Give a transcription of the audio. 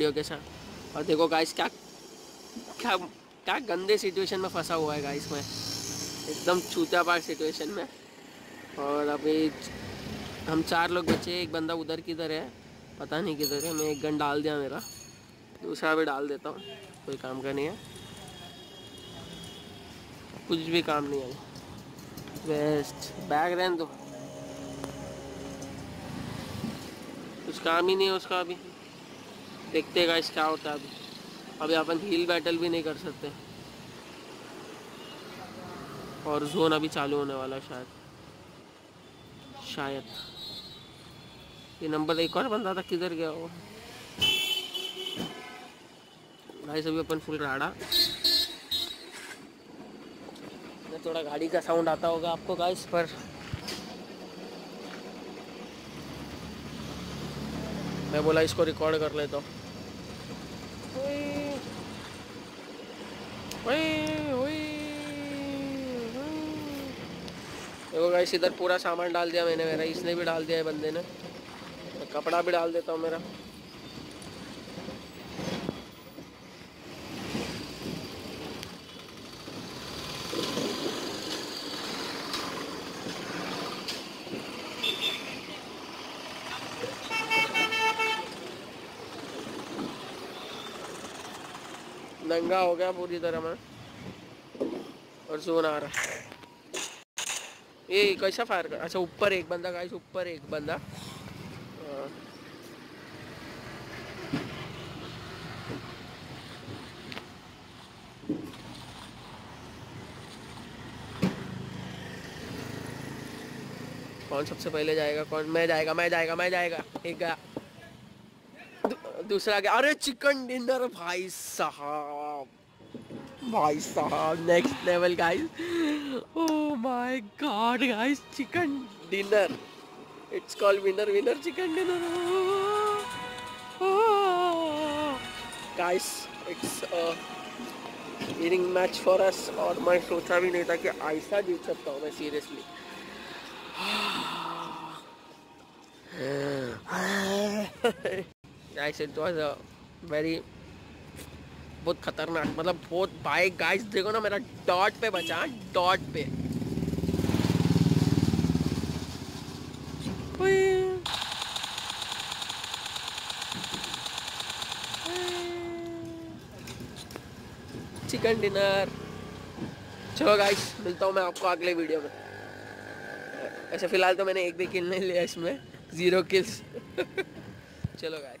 Video के साथ। और देखो गाइस क्या क्या क्या गंदे सिचुएशन में फंसा हुआ है गाइस में। एकदम छूता पार सिचुएशन में। और अभी हम चार लोग बचे, एक बंदा उधर किधर है, पता नहीं किधर है, मैं एक गन डाल दिया मेरा। दूसरा भी डाल देता हूँ, कोई काम का नहीं है। कुछ भी काम नहीं है। वेस्ट बैग रहने दो। कुछ काम ही नहीं है उसका अभी। देखते गाइस क्या होता है अभी। अभी अपन हील बैटल भी नहीं कर सकते। और जोन अभी चालू होने वाला शायद। शायद। ये नंबर एक और बंदा था, किधर गया वो? भाई सभी अपन फुल राड़ा। थोड़ा गाड़ी का साउंड आता होगा आपको गाइस पर मैं बोला इसको रिकॉर्ड कर लेता हूँ। देखो गाइस इधर पूरा सामान डाल दिया मैंने मेरा। इसने भी डाल दिया है बंदे ने। कपड़ा भी डाल देता हूँ मेरा। नंगा हो गया पूरी तरह में। और जोन आ रहा। ये कैसा फायर कर? अच्छा ऊपर एक बंदा गाइस ऊपर एक बंदा। कौन सबसे पहले जाएगा? कौन? मैं जाएगा मैं जाएगा मैं जाएगा, एक गया। दूसरा गया। अरे चिकन डिनर भाई साहब। भाई साहब next level guys oh my God guys chicken dinner it's called winner winner chicken dinner guys it's winning match for us और मैं सोचा भी नहीं था कि ऐसा जीत सकता हूँ मैं seriously guys it was a very बहुत खतरनाक मतलब बहुत बाइक गाइस देखो ना मेरा डॉट पे बचा डॉट पे। चिकन डिनर चलो गाइस मिलता हूँ मैं आपको अगले वीडियो में। ऐसे फ़िलहाल तो मैंने एक भी किल नहीं लिया इसमें ज़ीरो किल्स चलो गाइस